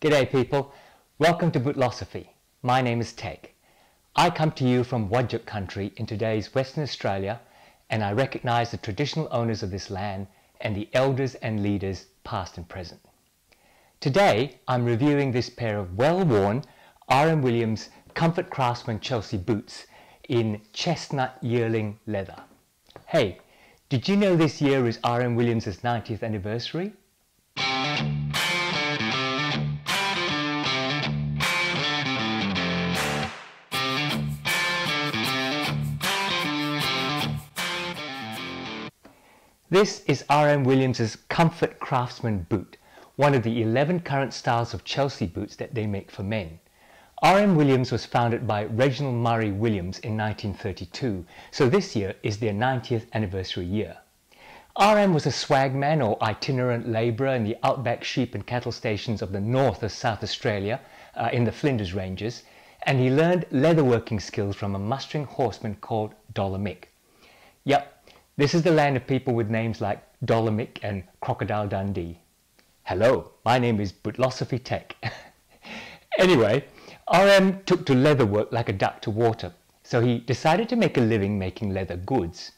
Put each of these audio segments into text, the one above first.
G'day people, welcome to Bootlosophy. My name is Teg. I come to you from Wadjuk country in today's Western Australia and I recognise the traditional owners of this land and the elders and leaders past and present. Today I'm reviewing this pair of well-worn R.M. Williams Comfort Craftsman Chelsea boots in chestnut yearling leather. Hey, did you know this year is R.M. Williams' 90th anniversary? This is R.M. Williams' Comfort Craftsman boot, one of the 11 current styles of Chelsea boots that they make for men. R.M. Williams was founded by Reginald Murray Williams in 1932, so this year is their 90th anniversary year. R.M. was a swagman or itinerant labourer in the outback sheep and cattle stations of the north of South Australia uh, in the Flinders Ranges, and he learned leatherworking skills from a mustering horseman called Dollar Mick. Yep, this is the land of people with names like Dollar Mick and Crocodile Dundee. Hello, my name is Bootlosophy Teg. anyway, RM took to leather work like a duck to water, so he decided to make a living making leather goods.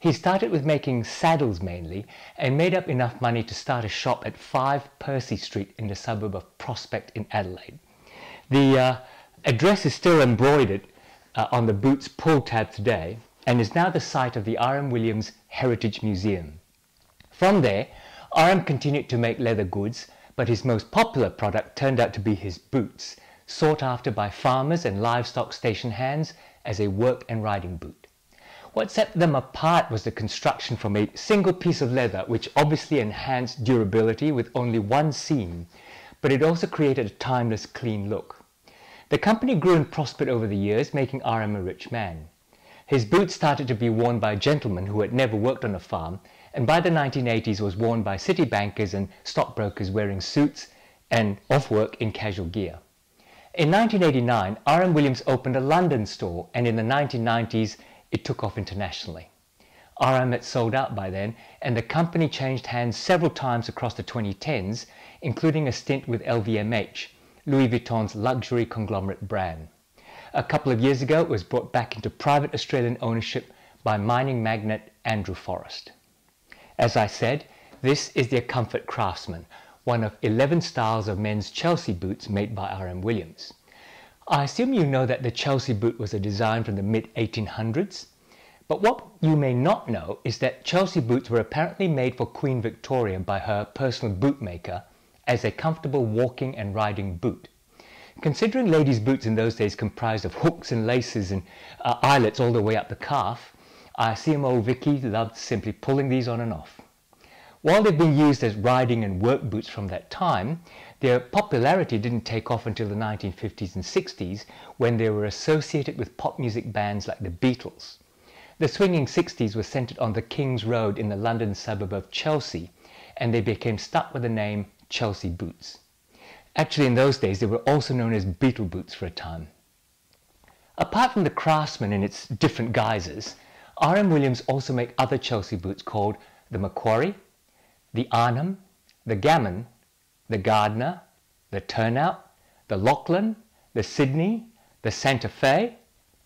He started with making saddles mainly and made up enough money to start a shop at 5 Percy Street in the suburb of Prospect in Adelaide. The uh, address is still embroidered uh, on the boot's pull tab today, and is now the site of the R.M. Williams Heritage Museum. From there, R.M. continued to make leather goods, but his most popular product turned out to be his boots, sought after by farmers and livestock station hands as a work and riding boot. What set them apart was the construction from a single piece of leather which obviously enhanced durability with only one seam, but it also created a timeless clean look. The company grew and prospered over the years, making RM a rich man. His boots started to be worn by gentlemen who had never worked on a farm, and by the 1980s was worn by city bankers and stockbrokers wearing suits and off work in casual gear. In 1989, R.M. Williams opened a London store, and in the 1990s, it took off internationally. RM had sold out by then, and the company changed hands several times across the 2010s, including a stint with LVMH, Louis Vuitton's luxury conglomerate brand. A couple of years ago, it was brought back into private Australian ownership by mining magnate Andrew Forrest. As I said, this is their Comfort Craftsman, one of 11 styles of men's Chelsea boots made by R.M. Williams. I assume you know that the Chelsea boot was a design from the mid 1800s, but what you may not know is that Chelsea boots were apparently made for Queen Victoria by her personal bootmaker as a comfortable walking and riding boot. Considering ladies' boots in those days comprised of hooks and laces and uh, eyelets all the way up the calf, I assume old Vicky loved simply pulling these on and off. While they've been used as riding and work boots from that time, their popularity didn't take off until the 1950s and 60s when they were associated with pop music bands like the Beatles. The swinging 60s were centered on the King's Road in the London suburb of Chelsea, and they became stuck with the name Chelsea Boots. Actually, in those days, they were also known as Beatle boots for a time. Apart from the Craftsman in its different guises, R.M. Williams also make other Chelsea boots called the Macquarie, the Arnhem, the Gammon, the Gardner, the Turnout, the Lachlan, the Sydney, the Santa Fe,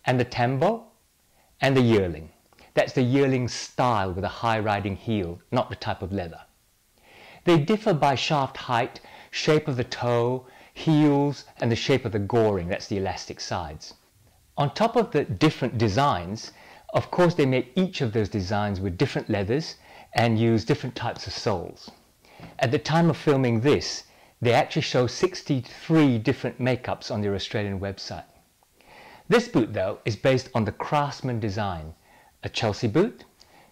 and the Tambo, and the Yearling. That's the Yearling style with a high riding heel, not the type of leather. They differ by shaft height shape of the toe, heels, and the shape of the goring, that's the elastic sides. On top of the different designs, of course they make each of those designs with different leathers and use different types of soles. At the time of filming this, they actually show 63 different makeups on their Australian website. This boot though is based on the Craftsman design, a Chelsea boot,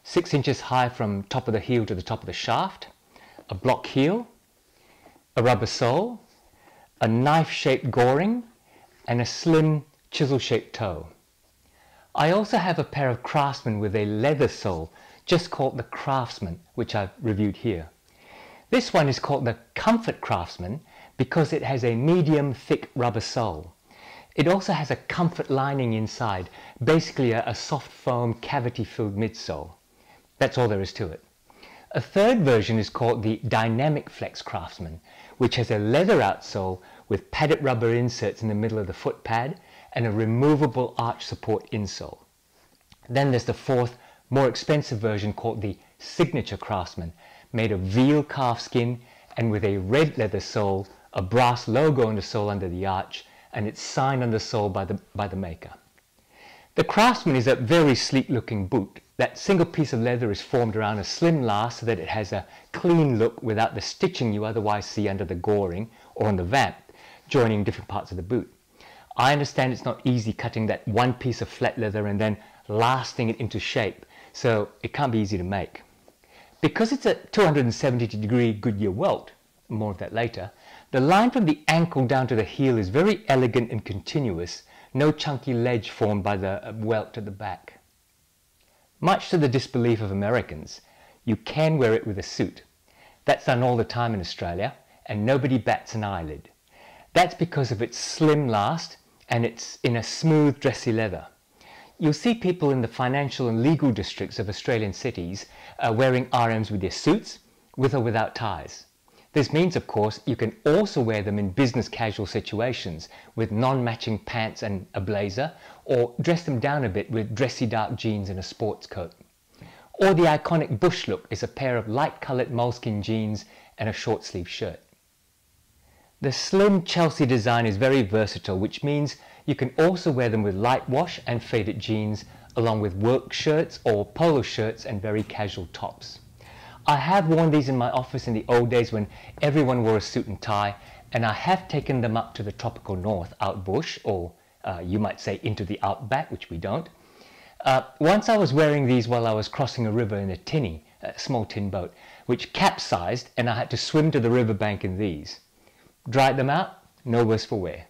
6 inches high from top of the heel to the top of the shaft, a block heel, a rubber sole, a knife-shaped goring, and a slim chisel-shaped toe. I also have a pair of Craftsman with a leather sole, just called the Craftsman, which I've reviewed here. This one is called the Comfort Craftsman because it has a medium thick rubber sole. It also has a comfort lining inside, basically a, a soft foam cavity filled midsole. That's all there is to it. A third version is called the Dynamic Flex Craftsman, which has a leather outsole with padded rubber inserts in the middle of the foot pad and a removable arch support insole. Then there's the fourth, more expensive version called the Signature Craftsman, made of veal calf skin and with a red leather sole, a brass logo on the sole under the arch, and it's signed on the sole by the, by the maker. The Craftsman is a very sleek looking boot. That single piece of leather is formed around a slim last so that it has a clean look without the stitching you otherwise see under the goring or on the vamp, joining different parts of the boot. I understand it's not easy cutting that one piece of flat leather and then lasting it into shape, so it can't be easy to make. Because it's a 270 degree Goodyear welt, more of that later, the line from the ankle down to the heel is very elegant and continuous, no chunky ledge formed by the uh, welt at the back. Much to the disbelief of Americans, you can wear it with a suit. That's done all the time in Australia, and nobody bats an eyelid. That's because of its slim last and it's in a smooth, dressy leather. You'll see people in the financial and legal districts of Australian cities uh, wearing RMs with their suits, with or without ties. This means, of course, you can also wear them in business casual situations with non-matching pants and a blazer, or dress them down a bit with dressy dark jeans and a sports coat. Or the iconic bush look is a pair of light-coloured moleskin jeans and a short sleeve shirt. The slim Chelsea design is very versatile, which means you can also wear them with light wash and faded jeans, along with work shirts or polo shirts and very casual tops. I have worn these in my office in the old days when everyone wore a suit and tie, and I have taken them up to the tropical north, out bush, or uh, you might say into the outback, which we don't. Uh, once I was wearing these while I was crossing a river in a tinny, a small tin boat, which capsized and I had to swim to the riverbank in these. Dried them out, no worse for wear.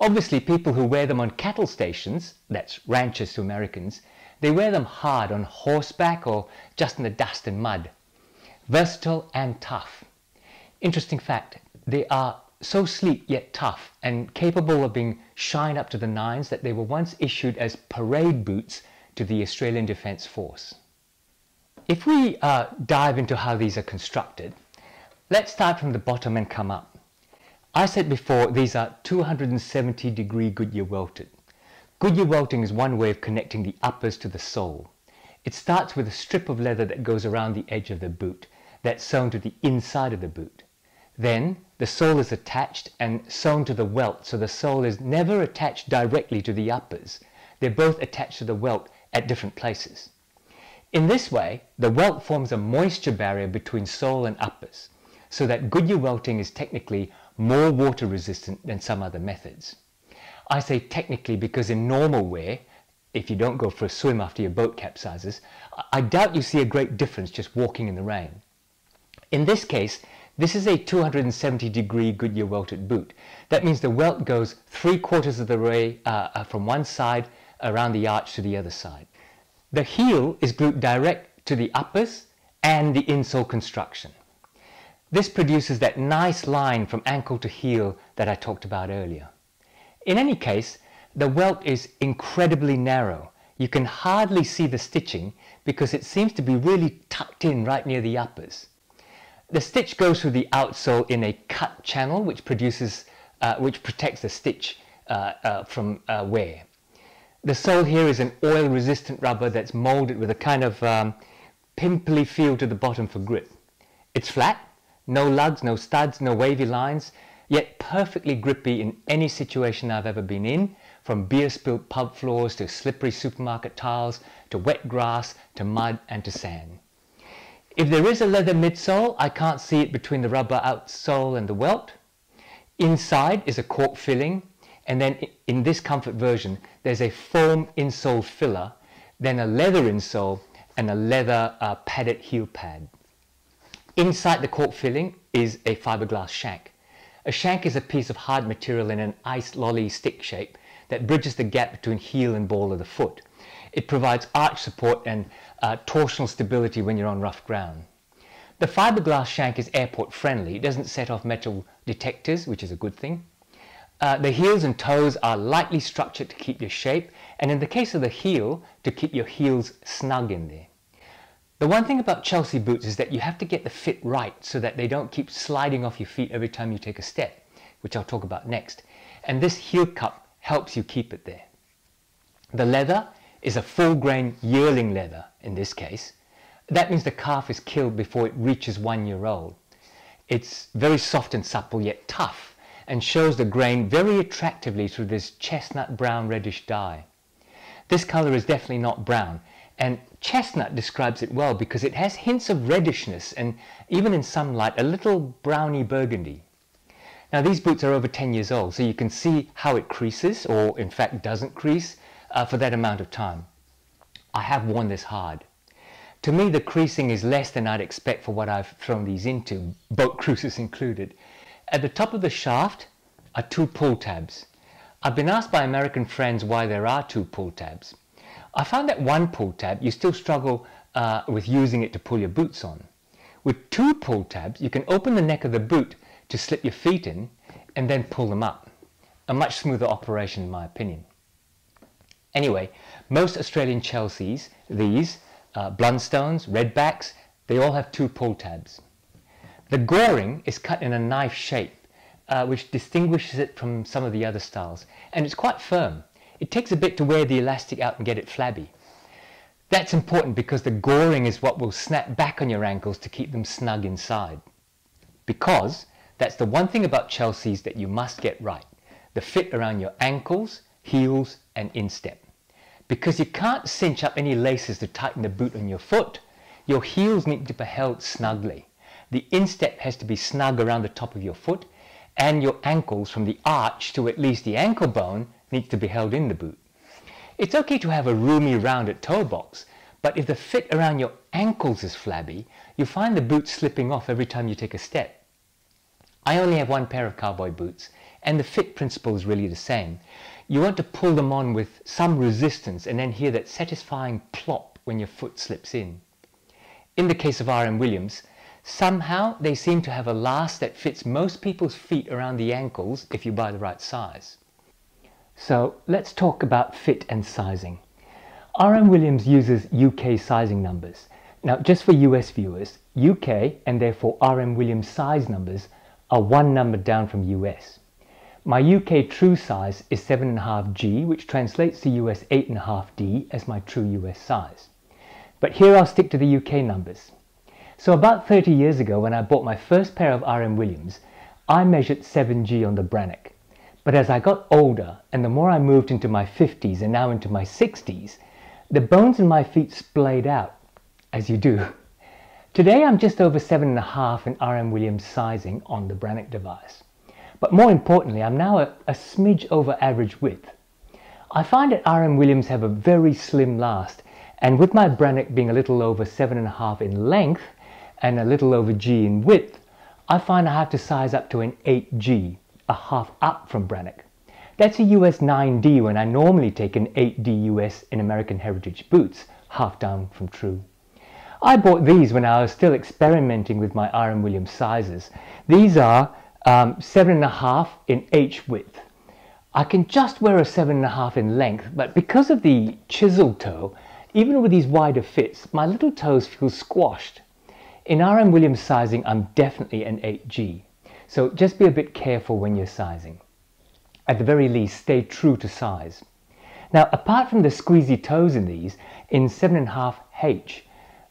Obviously, people who wear them on cattle stations, that's ranchers to Americans, they wear them hard on horseback or just in the dust and mud. Versatile and tough. Interesting fact, they are so sleek yet tough and capable of being shined up to the nines that they were once issued as parade boots to the Australian Defence Force. If we uh, dive into how these are constructed, let's start from the bottom and come up. I said before these are 270 degree Goodyear welted. Goodyear welting is one way of connecting the uppers to the sole. It starts with a strip of leather that goes around the edge of the boot, that's sewn to the inside of the boot. Then the sole is attached and sewn to the welt so the sole is never attached directly to the uppers. They're both attached to the welt at different places. In this way, the welt forms a moisture barrier between sole and uppers, so that Goodyear welting is technically more water resistant than some other methods. I say technically because in normal wear, if you don't go for a swim after your boat capsizes, I doubt you see a great difference just walking in the rain. In this case, this is a 270 degree Goodyear welted boot. That means the welt goes three quarters of the way uh, uh, from one side around the arch to the other side. The heel is glued direct to the uppers and the insole construction. This produces that nice line from ankle to heel that I talked about earlier. In any case, the welt is incredibly narrow. You can hardly see the stitching because it seems to be really tucked in right near the uppers. The stitch goes through the outsole in a cut channel which produces, uh, which protects the stitch uh, uh, from uh, wear. The sole here is an oil resistant rubber that's molded with a kind of um, pimply feel to the bottom for grip. It's flat no lugs, no studs, no wavy lines, yet perfectly grippy in any situation I've ever been in, from beer-spilt pub floors to slippery supermarket tiles, to wet grass, to mud and to sand. If there is a leather midsole, I can't see it between the rubber outsole and the welt. Inside is a cork filling, and then in this comfort version, there's a foam insole filler, then a leather insole, and a leather uh, padded heel pad. Inside the cork filling is a fiberglass shank. A shank is a piece of hard material in an ice lolly stick shape that bridges the gap between heel and ball of the foot. It provides arch support and uh, torsional stability when you're on rough ground. The fiberglass shank is airport friendly. It doesn't set off metal detectors, which is a good thing. Uh, the heels and toes are lightly structured to keep your shape, and in the case of the heel, to keep your heels snug in there. The one thing about Chelsea boots is that you have to get the fit right so that they don't keep sliding off your feet every time you take a step, which I'll talk about next. And this heel cup helps you keep it there. The leather is a full grain yearling leather in this case. That means the calf is killed before it reaches one year old. It's very soft and supple yet tough and shows the grain very attractively through this chestnut brown reddish dye. This color is definitely not brown and chestnut describes it well because it has hints of reddishness and even in some light a little browny burgundy. Now these boots are over 10 years old so you can see how it creases or in fact doesn't crease uh, for that amount of time. I have worn this hard. To me the creasing is less than I'd expect for what I've thrown these into, boat cruises included. At the top of the shaft are two pull tabs. I've been asked by American friends why there are two pull tabs. I found that one pull tab, you still struggle uh, with using it to pull your boots on. With two pull tabs, you can open the neck of the boot to slip your feet in and then pull them up. A much smoother operation in my opinion. Anyway, most Australian Chelseas, these, uh, Blundstones, Redbacks, they all have two pull tabs. The goring is cut in a knife shape, uh, which distinguishes it from some of the other styles, and it's quite firm. It takes a bit to wear the elastic out and get it flabby. That's important because the goring is what will snap back on your ankles to keep them snug inside. Because that's the one thing about Chelsea's that you must get right. The fit around your ankles, heels and instep. Because you can't cinch up any laces to tighten the boot on your foot, your heels need to be held snugly. The instep has to be snug around the top of your foot and your ankles from the arch to at least the ankle bone needs to be held in the boot. It's okay to have a roomy rounded toe box, but if the fit around your ankles is flabby, you find the boot slipping off every time you take a step. I only have one pair of cowboy boots, and the fit principle is really the same. You want to pull them on with some resistance and then hear that satisfying plop when your foot slips in. In the case of R.M. Williams, somehow they seem to have a last that fits most people's feet around the ankles if you buy the right size. So let's talk about fit and sizing. RM Williams uses UK sizing numbers. Now just for US viewers, UK and therefore RM Williams size numbers are one number down from US. My UK true size is 7.5G which translates to US 8.5D as my true US size. But here I'll stick to the UK numbers. So about 30 years ago when I bought my first pair of RM Williams, I measured 7G on the Brannock. But as I got older and the more I moved into my 50s and now into my 60s, the bones in my feet splayed out, as you do. Today I'm just over 7.5 in RM Williams sizing on the Brannock device. But more importantly, I'm now a, a smidge over average width. I find that RM Williams have a very slim last, and with my Brannock being a little over 7.5 in length and a little over G in width, I find I have to size up to an 8G a half up from Brannock. That's a US 9D when I normally take an 8D US in American Heritage boots, half down from true. I bought these when I was still experimenting with my RM Williams sizes. These are um, 7.5 in H width. I can just wear a 7.5 in length, but because of the chisel toe, even with these wider fits, my little toes feel squashed. In RM Williams sizing, I'm definitely an 8G. So just be a bit careful when you're sizing. At the very least, stay true to size. Now, apart from the squeezy toes in these, in 7.5H,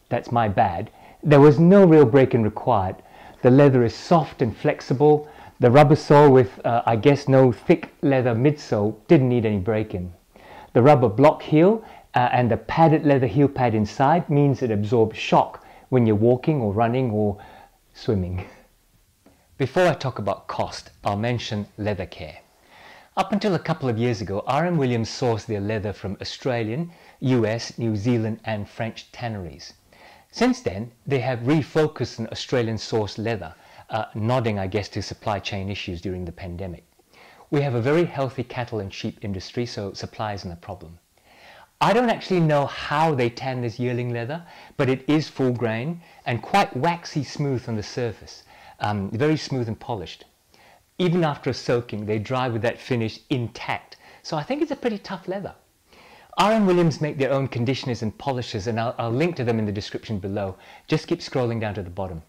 that's my bad, there was no real break-in required. The leather is soft and flexible. The rubber sole with, uh, I guess, no thick leather midsole didn't need any break-in. The rubber block heel uh, and the padded leather heel pad inside means it absorbs shock when you're walking or running or swimming. Before I talk about cost, I'll mention leather care. Up until a couple of years ago, RM Williams sourced their leather from Australian, US, New Zealand and French tanneries. Since then, they have refocused on Australian sourced leather, uh, nodding I guess to supply chain issues during the pandemic. We have a very healthy cattle and sheep industry, so supply isn't a problem. I don't actually know how they tan this yearling leather, but it is full grain and quite waxy smooth on the surface um, very smooth and polished. Even after a soaking, they dry with that finish intact. So I think it's a pretty tough leather. RM Williams make their own conditioners and polishers and I'll, I'll, link to them in the description below. Just keep scrolling down to the bottom.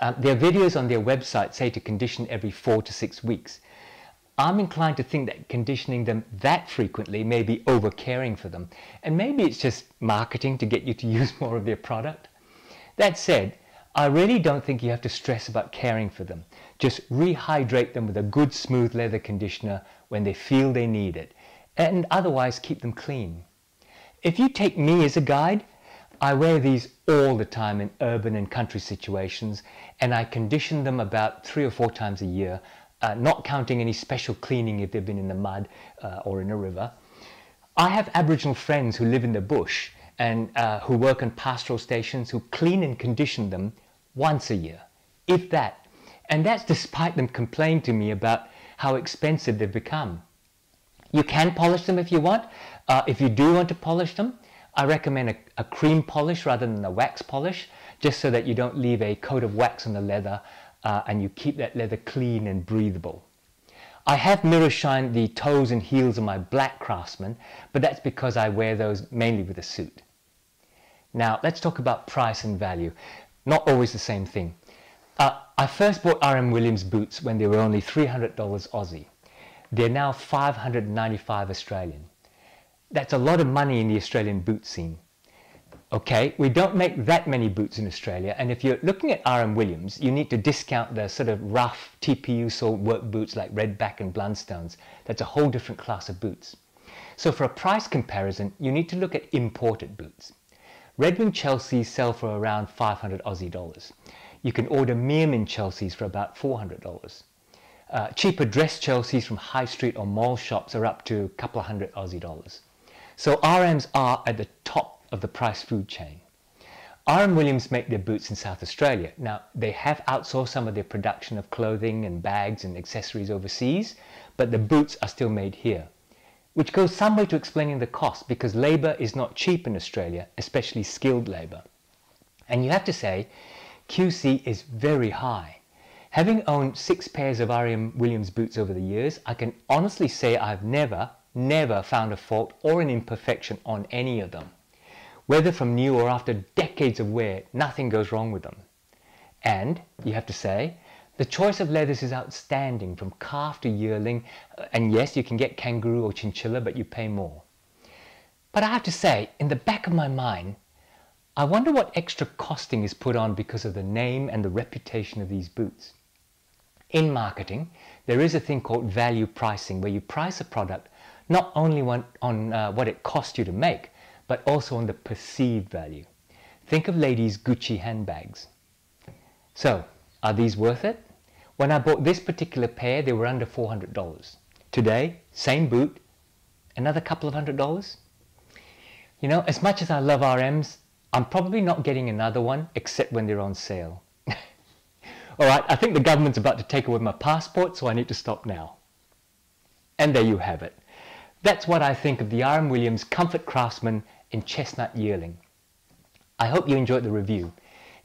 Uh, their videos on their website say to condition every four to six weeks. I'm inclined to think that conditioning them that frequently may be over caring for them. And maybe it's just marketing to get you to use more of their product. That said, I really don't think you have to stress about caring for them. Just rehydrate them with a good smooth leather conditioner when they feel they need it, and otherwise keep them clean. If you take me as a guide, I wear these all the time in urban and country situations, and I condition them about three or four times a year, uh, not counting any special cleaning if they've been in the mud uh, or in a river. I have Aboriginal friends who live in the bush and uh, who work on pastoral stations who clean and condition them once a year, if that. And that's despite them complaining to me about how expensive they've become. You can polish them if you want. Uh, if you do want to polish them, I recommend a, a, cream polish rather than a wax polish, just so that you don't leave a coat of wax on the leather uh, and you keep that leather clean and breathable. I have mirror shined the toes and heels of my black Craftsman, but that's because I wear those mainly with a suit. Now let's talk about price and value not always the same thing. Uh, I first bought RM Williams boots when they were only $300 Aussie. They're now 595 Australian. That's a lot of money in the Australian boot scene. Okay, we don't make that many boots in Australia, and if you're looking at RM Williams, you need to discount the sort of rough TPU sole work boots like Redback and Blundstones. That's a whole different class of boots. So for a price comparison, you need to look at imported boots. Red Wing Chelseas sell for around 500 Aussie dollars. You can order Meermin Chelseas for about $400. Uh, cheaper dress Chelseas from high street or mall shops are up to a couple of hundred Aussie dollars. So RMs are at the top of the price food chain. RM Williams make their boots in South Australia. Now, they have outsourced some of their production of clothing and bags and accessories overseas, but the boots are still made here which goes some way to explaining the cost because labour is not cheap in Australia, especially skilled labour. And you have to say, QC is very high. Having owned six pairs of RM Williams boots over the years, I can honestly say I've never, never found a fault or an imperfection on any of them. Whether from new or after decades of wear, nothing goes wrong with them. And, you have to say, the choice of leathers is outstanding from calf to yearling, uh, and yes, you can get kangaroo or chinchilla, but you pay more. But I have to say, in the back of my mind, I wonder what extra costing is put on because of the name and the reputation of these boots. In marketing, there is a thing called value pricing where you price a product not only on uh, what it costs you to make, but also on the perceived value. Think of ladies' Gucci handbags. So, are these worth it? When I bought this particular pair, they were under $400. Today, same boot, another couple of hundred dollars. You know, as much as I love RMs, I'm probably not getting another one except when they're on sale. All right, I think the government's about to take away my passport, so I need to stop now. And there you have it. That's what I think of the RM Williams Comfort Craftsman in Chestnut Yearling. I hope you enjoyed the review.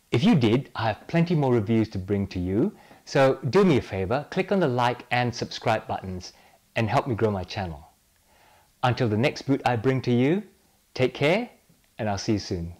If you did, I have plenty more reviews to bring to you, so do me a favor, click on the like and subscribe buttons and help me grow my channel. Until the next boot I bring to you, take care and I'll see you soon.